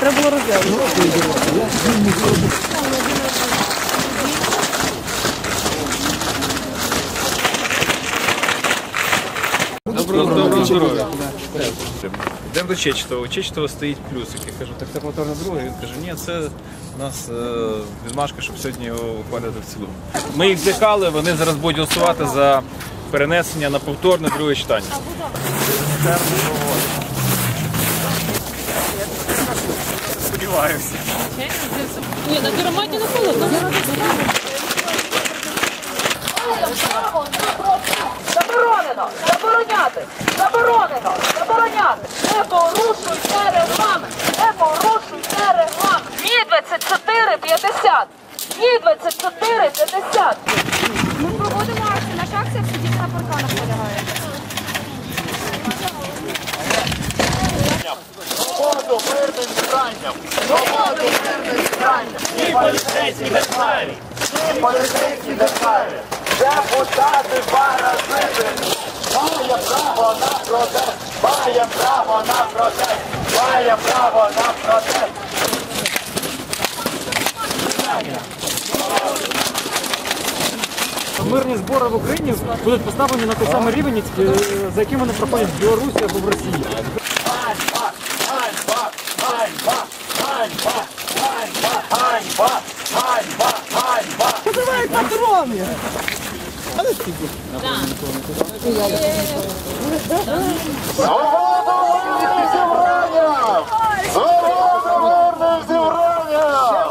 Треба було. Доброго, здоров'я. Йдемо до Чечетова. У Чечетова стоїть плюсик. Я кажу, так це моторна друга. Він каже, ні, це у нас е, відмашка, щоб сьогодні його ухвалювати в цілому. Ми їх злякали, вони зараз будуть голосувати за перенесення на повторне друге читання. Сподіваюся. Ні, на піроматі не холодно. Заборонено! Забороняти! Заборонено! Забороняти! Не порушуйте регламент! Не порушуйте регламент! Ні 24,50! Ні 24,50! Ми проводимо акцію. Наша акція всі діти на парканах полягає. поліцейські державі, депутати паразити, має право на протест, має право на протест, має право на протест. Мирні збори в Україні будуть поставлені на той самий рівень, е, за яким вони проходять в Білорусі або в Росії. Ганьба, ганьба, ганьба, ганьба, ганьба, ганьба, ганьба, ганьба. Називають патрони. Свободу мирних зібранням! Свободу мирних зібранням!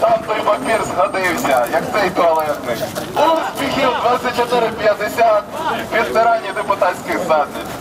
там той папір згодився, як цей туалетний. Успіхів 24,50 в тирані депутатських задниць.